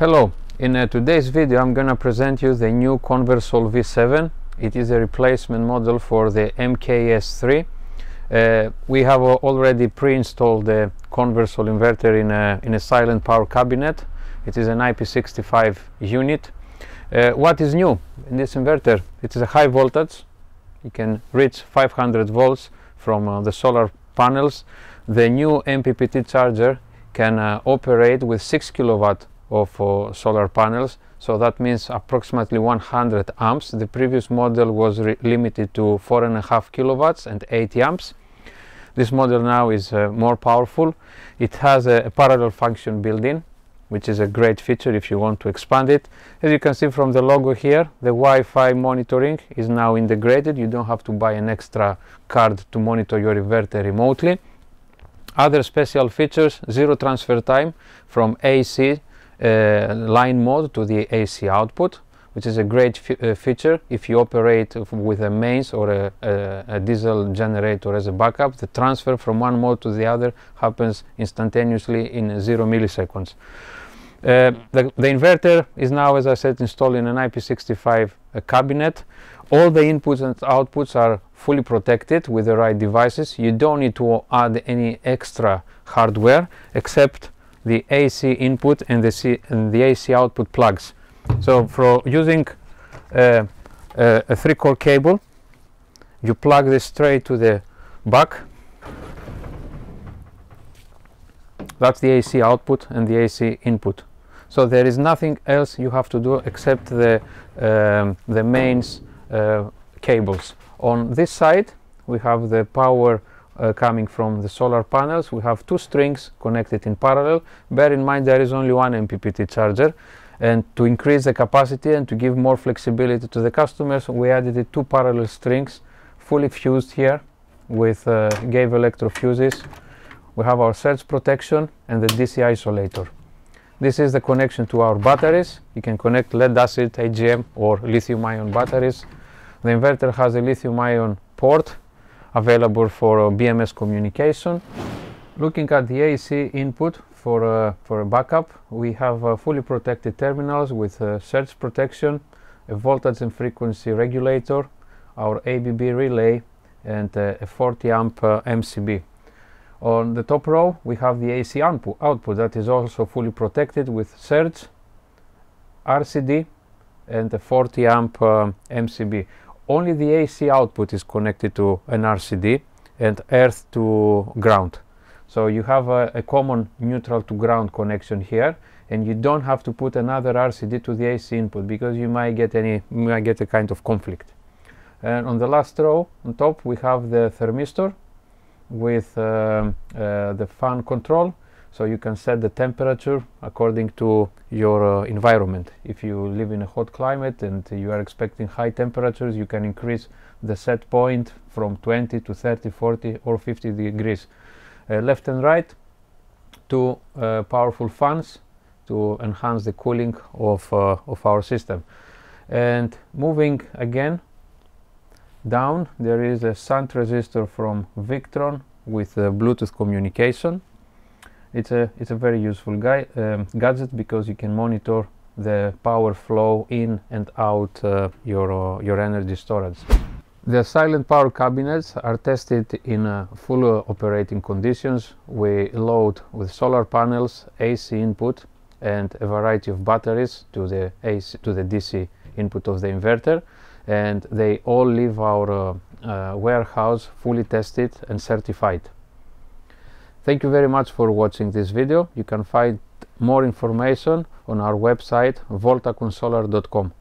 Hello, in uh, today's video I'm gonna present you the new Conversol V7. It is a replacement model for the MKS3. Uh, we have uh, already pre-installed the Conversol inverter in a, in a silent power cabinet. It is an IP65 unit. Uh, what is new in this inverter? It is a high voltage. You can reach 500 volts from uh, the solar panels. The new MPPT charger can uh, operate with 6 kilowatt of uh, solar panels. So that means approximately 100 amps. The previous model was limited to four and a half kilowatts and 80 amps. This model now is uh, more powerful. It has a, a, parallel function built in which is a great feature if you want to expand it. As you can see from the logo here the Wi-Fi monitoring is now integrated. You don't have to buy an extra card to monitor your inverter remotely. Other special features zero transfer time from AC line mode to the AC output which is a great uh, feature if you operate with a mains or a, a, a, diesel generator as a backup. The transfer from one mode to the other happens instantaneously in zero milliseconds. Uh, the, the, inverter is now as I said installed in an IP65 uh, cabinet. All the inputs and outputs are fully protected with the right devices. You don't need to add any extra hardware except the AC input and the, C and the AC output plugs. So for using uh, uh, a three core cable, you plug this straight to the back. That's the AC output and the AC input. So there is nothing else you have to do except the, um, the mains uh, cables. On this side we have the power uh, coming from the solar panels. We have two strings connected in parallel. Bear in mind there is only one MPPT charger and to increase the capacity and to give more flexibility to the customers we added two parallel strings fully fused here with uh, gave electro fuses. We have our surge protection and the DC isolator. This is the connection to our batteries. You can connect lead acid, AGM or lithium ion batteries. The inverter has a lithium ion port available for uh, BMS communication. Looking at the AC input for, uh, for a backup, we have uh, fully protected terminals with surge protection, a voltage and frequency regulator, our ABB relay, and a 40 amp MCB. On the top row, we have the AC output, output that is also fully protected with surge, RCD, and a 40 amp uh, MCB only the AC output is connected to an RCD and earth to ground. So you have a, a, common neutral to ground connection here and you don't have to put another RCD to the AC input because you might get any might get a kind of conflict. And on the last row on top we have the thermistor with um, uh, the fan control so you can set the temperature according to your uh, environment. If you live in a hot climate and you are expecting high temperatures you can increase the set point from 20 to 30 40 or 50 degrees uh, left and right two uh, powerful fans to enhance the cooling of, uh, of our system. And moving again down there is a shunt resistor from Victron with uh, Bluetooth communication it's a it's a very useful guy, um, gadget because you can monitor the power flow in and out uh, your uh, your energy storage. The silent power cabinets are tested in uh, full uh, operating conditions. We load with solar panels, AC input, and a variety of batteries to the AC to the DC input of the inverter, and they all leave our uh, uh, warehouse fully tested and certified. Thank you very much for watching this video. You can find more information on our website voltaconsolar.com.